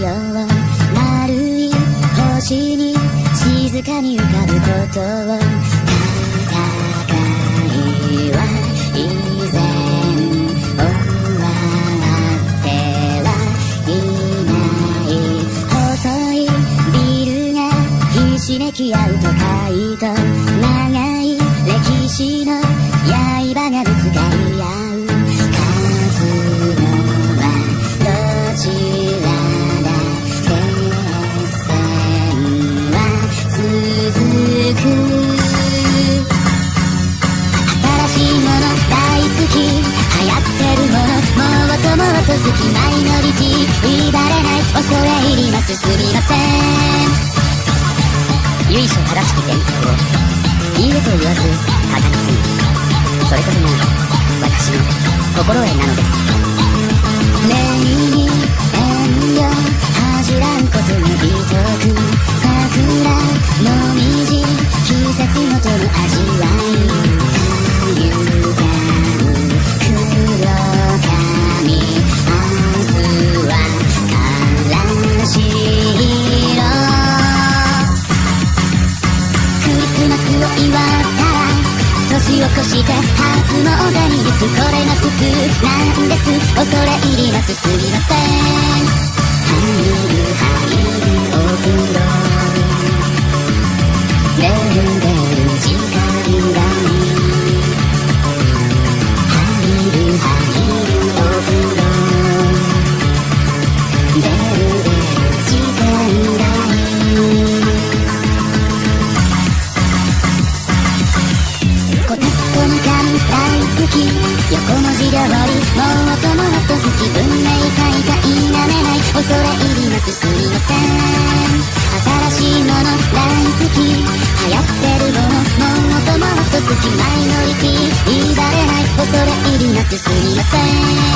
よ丸い星に静かに浮かぶことを戦いは以前終わってはいない細いビルがひしめき合う都会と長い歴史の恐れ入りますすみません。由緒正しき伝統をいいえと言わず語り継ぐそれこそが私の心得なのです。祝ったら年を越して初詣に行くこれが普通なんです恐れ入ります。すみませんき横文字代わりもっともっと好き文明開花否めない恐れ入りますすみません新しいもの大好き流行ってるものもっともっと好きマイノリティ言いられない恐れ入りますすみません